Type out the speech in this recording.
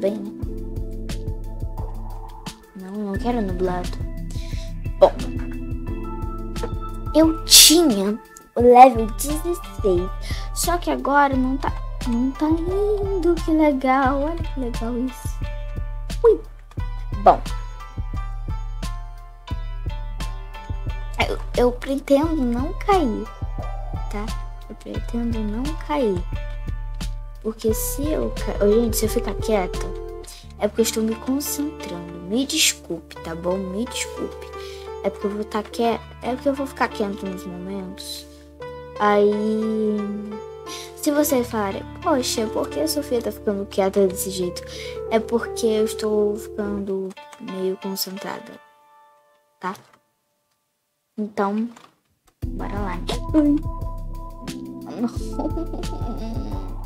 bem, né? Não, não quero nublado. Bom, eu tinha o level 16, só que agora não tá, não tá lindo, que legal, olha que legal isso. Ui. Bom, eu, eu pretendo não cair, tá? Eu pretendo não cair. Porque se eu. Gente, se eu ficar quieta, é porque eu estou me concentrando. Me desculpe, tá bom? Me desculpe. É porque eu vou estar tá quieta. É porque eu vou ficar quieto nos momentos. Aí. Se vocês falarem, poxa, por que a Sofia tá ficando quieta desse jeito? É porque eu estou ficando meio concentrada. Tá? Então, bora lá.